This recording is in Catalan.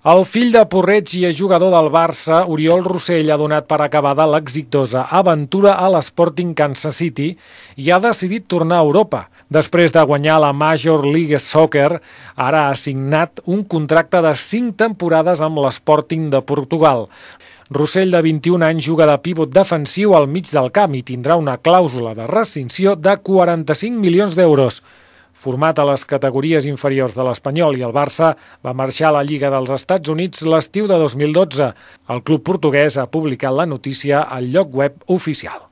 El fill de Porreig i jugador del Barça, Oriol Rossell, ha donat per acabada l'exitosa aventura a l'Sporting Kansas City i ha decidit tornar a Europa. Després de guanyar la Major League Soccer, ara ha signat un contracte de 5 temporades amb l'Sporting de Portugal. Rossell, de 21 anys, juga de pivot defensiu al mig del camp i tindrà una clàusula de rescinció de 45 milions d'euros. Format a les categories inferiors de l'Espanyol i el Barça, va marxar a la Lliga dels Estats Units l'estiu de 2012. El club portuguès ha publicat la notícia al lloc web oficial.